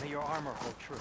May your armor hold true.